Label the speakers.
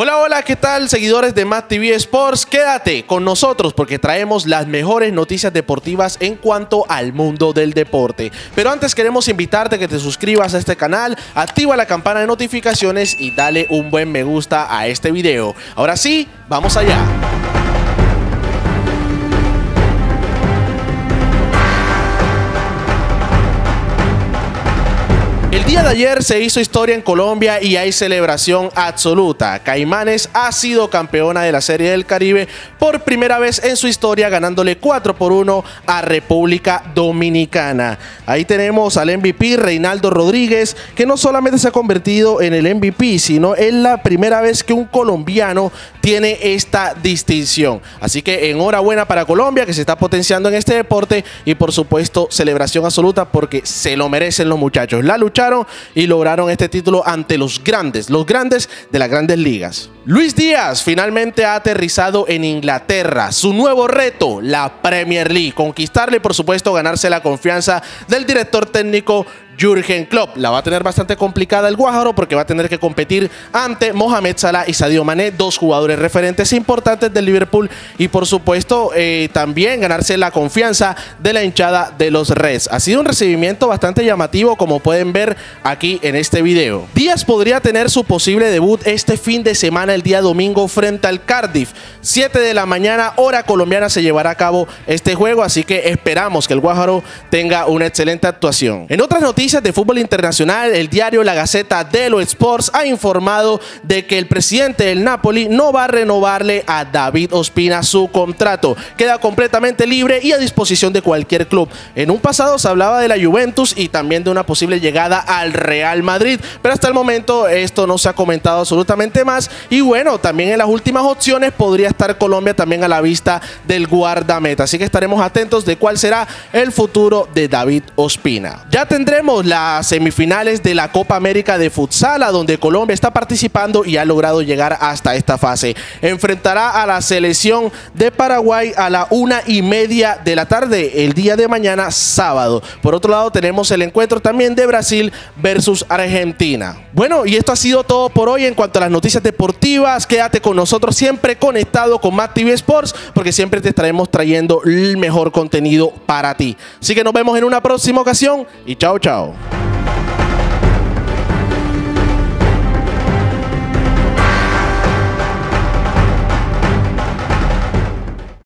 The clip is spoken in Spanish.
Speaker 1: Hola, hola, ¿qué tal seguidores de Matt TV Sports? Quédate con nosotros porque traemos las mejores noticias deportivas en cuanto al mundo del deporte. Pero antes queremos invitarte a que te suscribas a este canal, activa la campana de notificaciones y dale un buen me gusta a este video. Ahora sí, vamos allá. El día de ayer se hizo historia en Colombia y hay celebración absoluta. Caimanes ha sido campeona de la Serie del Caribe por primera vez en su historia, ganándole 4 por 1 a República Dominicana. Ahí tenemos al MVP Reinaldo Rodríguez, que no solamente se ha convertido en el MVP, sino es la primera vez que un colombiano tiene esta distinción. Así que enhorabuena para Colombia, que se está potenciando en este deporte y por supuesto celebración absoluta porque se lo merecen los muchachos. La lucha y lograron este título ante los grandes, los grandes de las grandes ligas. Luis Díaz finalmente ha aterrizado en Inglaterra. Su nuevo reto, la Premier League. Conquistarle, por supuesto, ganarse la confianza del director técnico Jürgen Klopp. La va a tener bastante complicada el Guájaro porque va a tener que competir ante Mohamed Salah y Sadio Mané, dos jugadores referentes importantes del Liverpool y por supuesto eh, también ganarse la confianza de la hinchada de los Reds. Ha sido un recibimiento bastante llamativo como pueden ver aquí en este video. Díaz podría tener su posible debut este fin de semana el día domingo frente al Cardiff. 7 de la mañana hora colombiana se llevará a cabo este juego así que esperamos que el Guájaro tenga una excelente actuación. En otras noticias de fútbol internacional, el diario La Gaceta de los Sports ha informado de que el presidente del Napoli no va a renovarle a David Ospina su contrato. Queda completamente libre y a disposición de cualquier club. En un pasado se hablaba de la Juventus y también de una posible llegada al Real Madrid, pero hasta el momento esto no se ha comentado absolutamente más. Y bueno, también en las últimas opciones podría estar Colombia también a la vista del guardameta. Así que estaremos atentos de cuál será el futuro de David Ospina. Ya tendremos las semifinales de la Copa América de Futsal, a donde Colombia está participando y ha logrado llegar hasta esta fase. Enfrentará a la selección de Paraguay a la una y media de la tarde, el día de mañana, sábado. Por otro lado, tenemos el encuentro también de Brasil versus Argentina. Bueno, y esto ha sido todo por hoy en cuanto a las noticias deportivas. Quédate con nosotros siempre conectado con Matt TV Sports, porque siempre te estaremos trayendo el mejor contenido para ti. Así que nos vemos en una próxima ocasión y chao, chao. show.